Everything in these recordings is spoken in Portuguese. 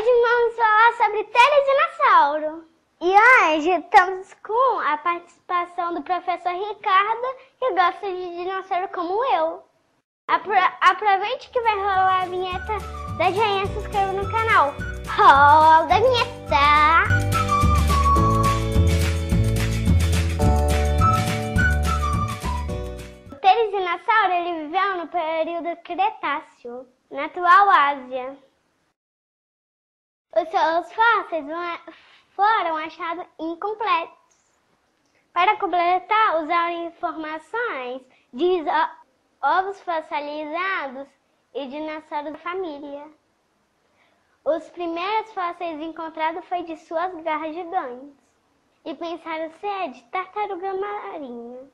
Hoje vamos falar sobre teledinossauro. E hoje estamos com a participação do professor Ricardo, que gosta de dinossauro como eu. Apro aproveite que vai rolar a vinheta da joinha se inscreva no canal. Roda a vinheta! O Teledinossauro ele viveu no período Cretáceo, na atual Ásia. Os seus fósseis foram achados incompletos. Para completar, usaram informações de ovos fossilizados e dinossauros da família. Os primeiros fósseis encontrados foi de suas garras gigantes e pensaram ser de tartaruga marinha.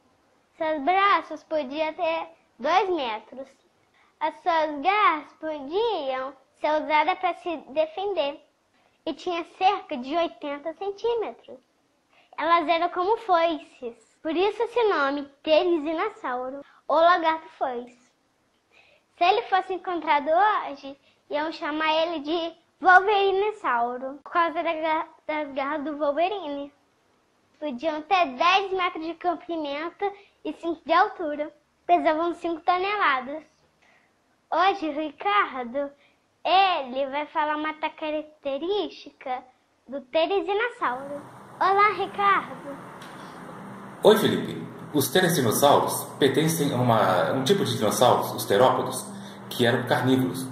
Seus braços podiam ter dois metros. As suas garras podiam ser usadas para se defender e tinha cerca de 80 centímetros. Elas eram como foices, por isso esse nome, Terizinosauro, ou lagarto foice. Se ele fosse encontrado hoje, iam chamar ele de Wolverinesauro, por causa das garras do Wolverine. Podiam ter 10 metros de comprimento e 5 de altura. Pesavam 5 toneladas. Hoje, Ricardo ele vai falar uma característica do Teresinosauro. Olá, Ricardo. Oi, Felipe. Os teresinossauros pertencem a uma, um tipo de dinossauros, os terópodos, que eram carnívoros.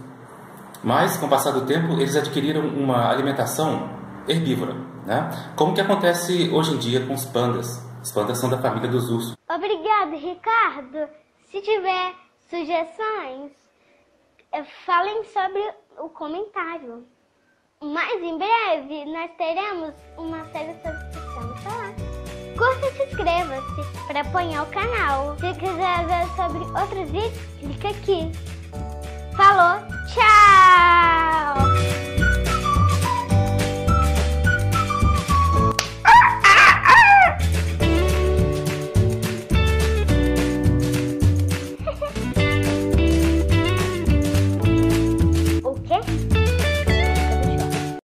Mas, com o passar do tempo, eles adquiriram uma alimentação herbívora, né? como que acontece hoje em dia com os pandas. Os pandas são da família dos ursos. Obrigado, Ricardo. Se tiver sugestões, falem sobre o comentário. Mas em breve nós teremos uma série sobre Cristiano falar. Curta e se inscreva-se para apoiar o canal. Se quiser ver sobre outros vídeos, clica aqui.